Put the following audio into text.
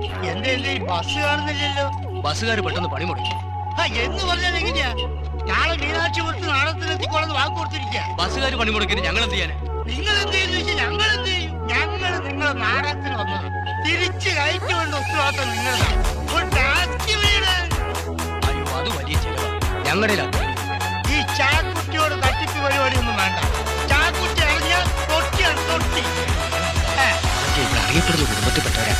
Bus കാണുന്നില്ലല്ലോ? ബസ്സുകാർ പെട്ടെന്ന് പണി മുടക്കി. ആ, എന്ന് പറഞ്ഞാൽ എങ്ങനെയാ? നാളെ മീനാക്ഷിപുരത്ത് നാടകത്തിനെത്തിക്കോളെന്ന് വാക്ക് കൊടുത്തിരിക്കുക ബസ്സുകാർ പണി ഞങ്ങൾ എന്ത് നിങ്ങൾ എന്ത് ചെയ്യുന്നു വെച്ചാൽ ഞങ്ങൾ എന്ത് ചെയ്യും ഞങ്ങൾ നിങ്ങളെ നാടകത്തിന് വന്നത്. തിരിച്ച് കയറ്റി വേണ്ട ഉത്തരവാദിത്തം നിങ്ങളതാണ് ഒരു വീട് അയ്യോ അത് വലിയ ചെലവാണ് ഞങ്ങളുടെ അറിയപ്പെടുന്ന കുടുംബത്തിൽപ്പെട്ടവരാണ്